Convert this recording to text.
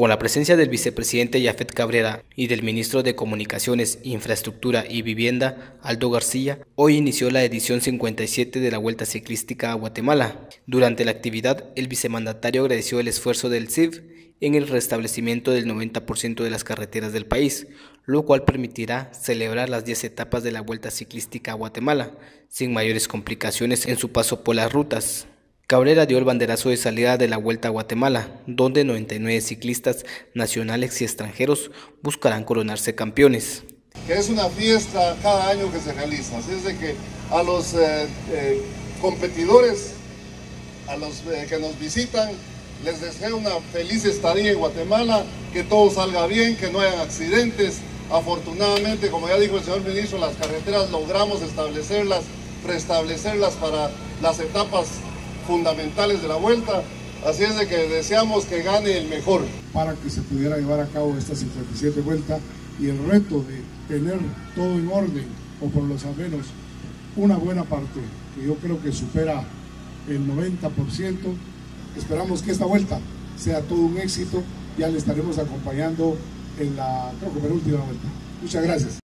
Con la presencia del vicepresidente Yafet Cabrera y del ministro de Comunicaciones, Infraestructura y Vivienda, Aldo García, hoy inició la edición 57 de la Vuelta Ciclística a Guatemala. Durante la actividad, el vicemandatario agradeció el esfuerzo del CIV en el restablecimiento del 90% de las carreteras del país, lo cual permitirá celebrar las 10 etapas de la Vuelta Ciclística a Guatemala, sin mayores complicaciones en su paso por las rutas. Cabrera dio el banderazo de salida de la Vuelta a Guatemala, donde 99 ciclistas nacionales y extranjeros buscarán coronarse campeones. Que es una fiesta cada año que se realiza, así es de que a los eh, eh, competidores, a los eh, que nos visitan, les deseo una feliz estadía en Guatemala, que todo salga bien, que no hayan accidentes. Afortunadamente, como ya dijo el señor ministro, las carreteras logramos establecerlas, restablecerlas para las etapas fundamentales de la vuelta. Así es de que deseamos que gane el mejor. Para que se pudiera llevar a cabo esta 57 vuelta y el reto de tener todo en orden, o por lo menos una buena parte, que yo creo que supera el 90%. Esperamos que esta vuelta sea todo un éxito. Ya le estaremos acompañando en la, creo que penúltima vuelta. Muchas gracias.